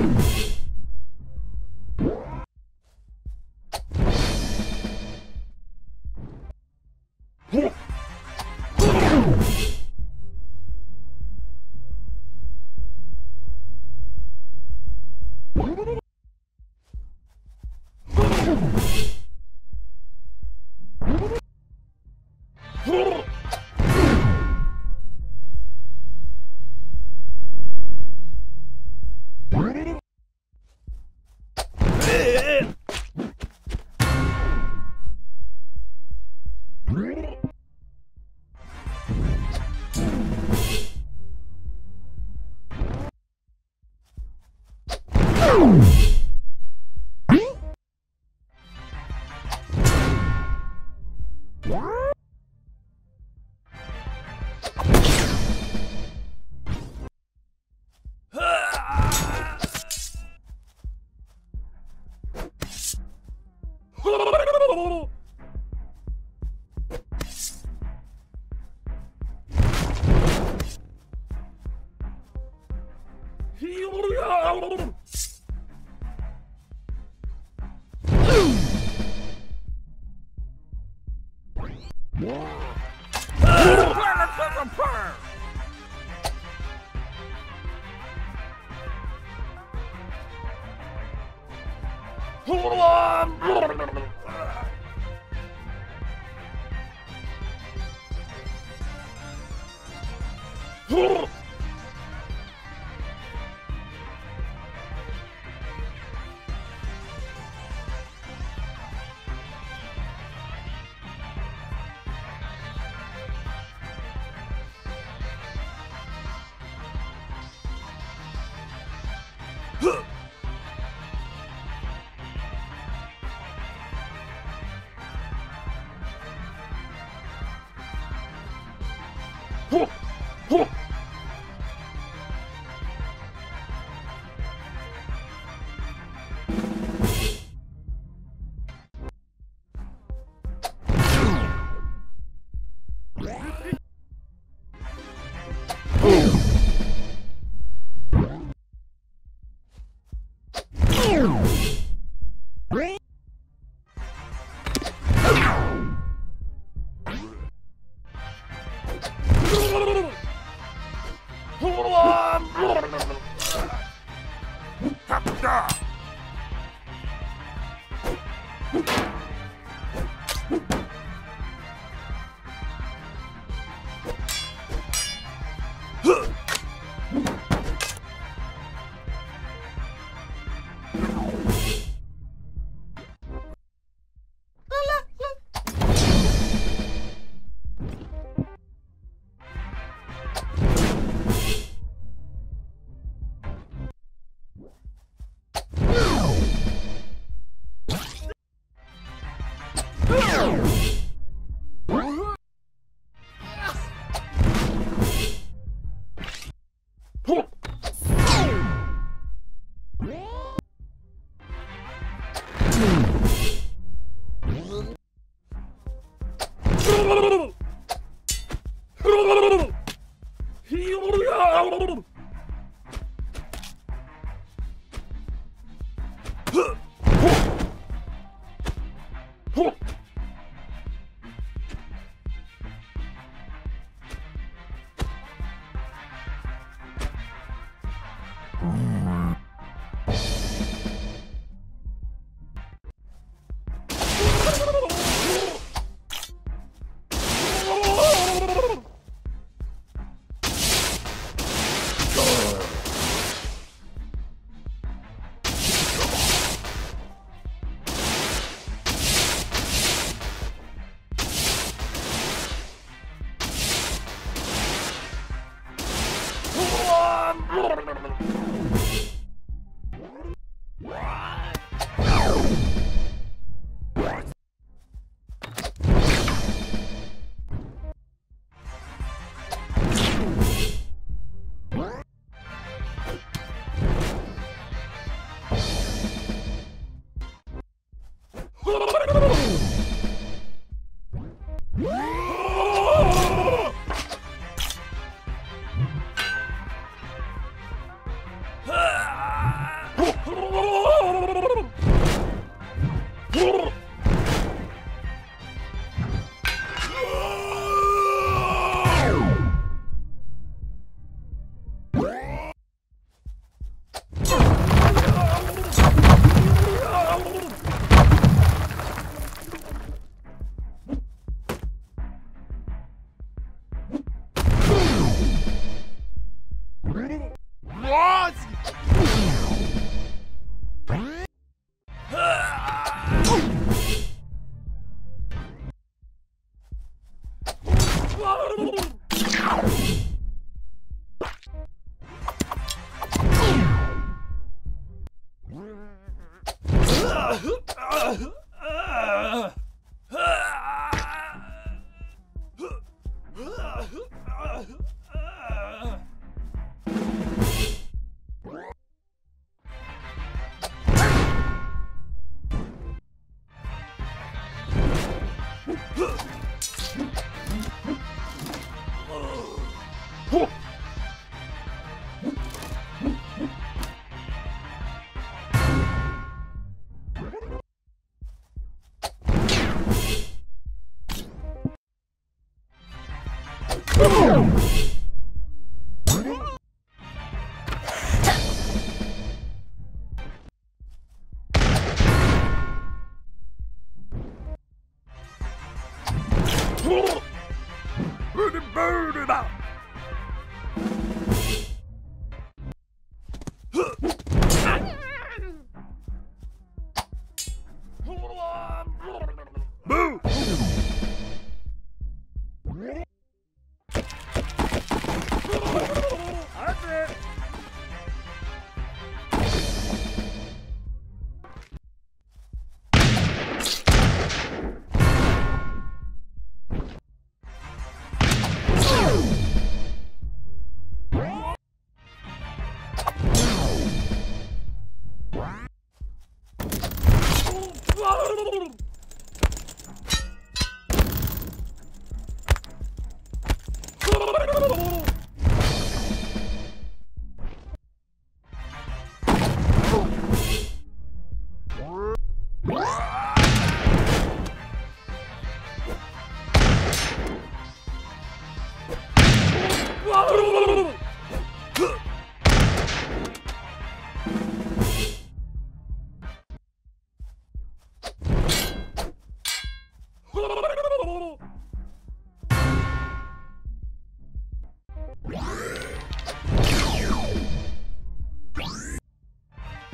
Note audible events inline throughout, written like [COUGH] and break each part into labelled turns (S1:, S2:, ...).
S1: you Grrrr! Boom! Huh. Brrr.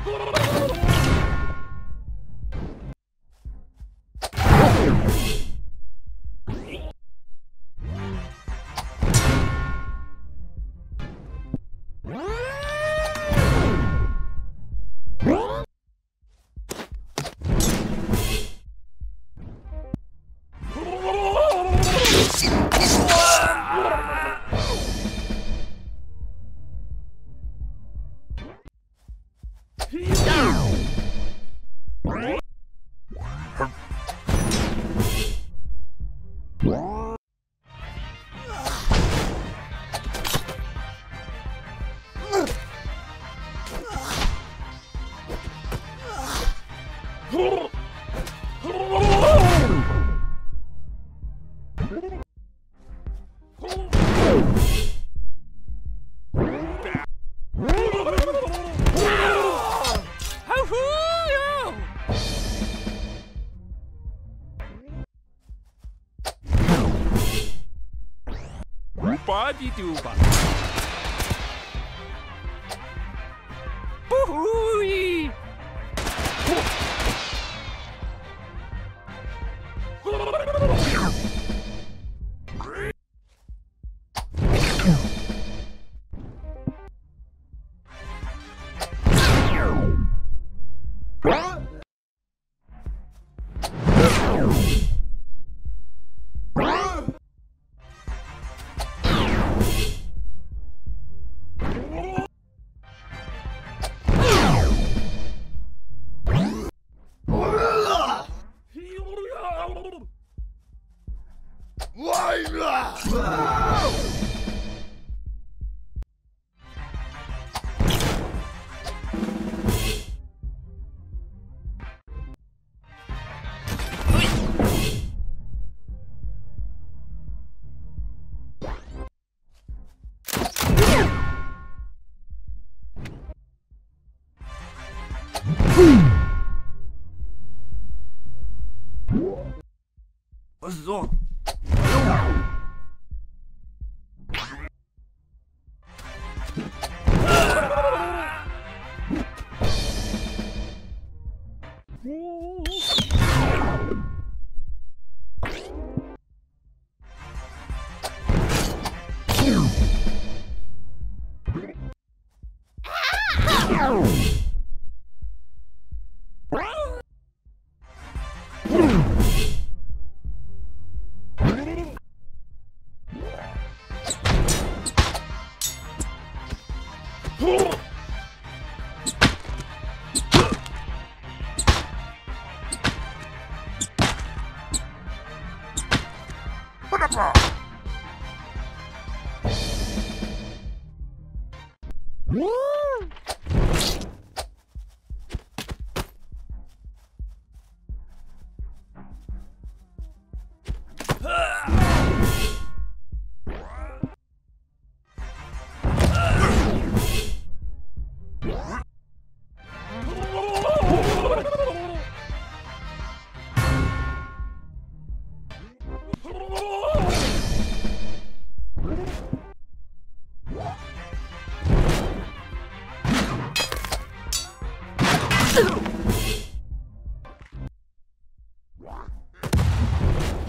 S1: Blah, [LAUGHS] blah, blah. Peace. 你丢吧。Oh!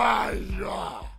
S1: ばあ